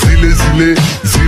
Zile, zile, zile.